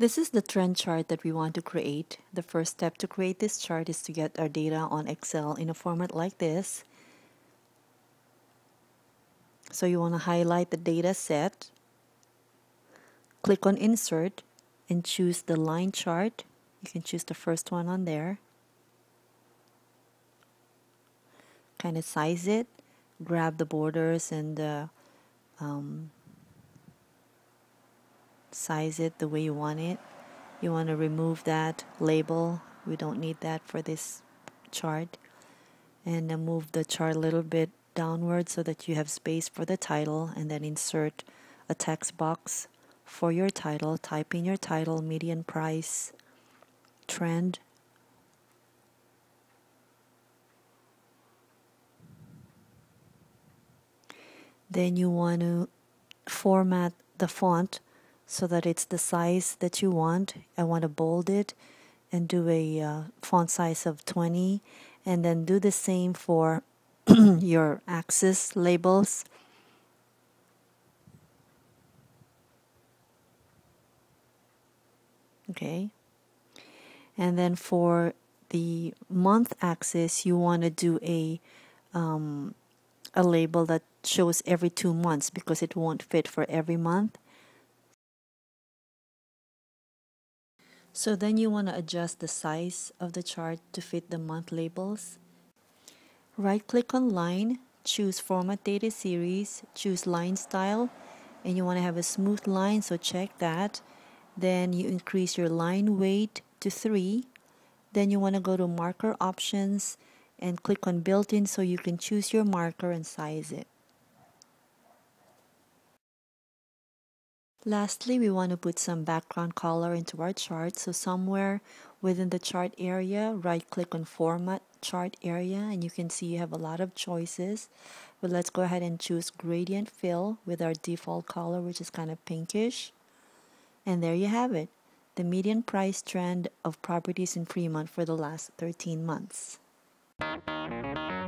This is the trend chart that we want to create. The first step to create this chart is to get our data on Excel in a format like this. So you want to highlight the data set, click on insert and choose the line chart. You can choose the first one on there. Kind of size it, grab the borders and the um, size it the way you want it. You want to remove that label. We don't need that for this chart. And then move the chart a little bit downward so that you have space for the title and then insert a text box for your title. Type in your title, median price, trend. Then you want to format the font so that it's the size that you want. I want to bold it and do a uh, font size of 20 and then do the same for your axis labels. Okay. And then for the month axis, you want to do a um, a label that shows every two months because it won't fit for every month. So then you want to adjust the size of the chart to fit the month labels. Right click on line, choose format data series, choose line style, and you want to have a smooth line so check that. Then you increase your line weight to 3. Then you want to go to marker options and click on built-in so you can choose your marker and size it. Lastly, we want to put some background color into our chart. So somewhere within the chart area, right click on format chart area and you can see you have a lot of choices. But let's go ahead and choose gradient fill with our default color which is kind of pinkish. And there you have it, the median price trend of properties in Fremont for the last 13 months. Thank you.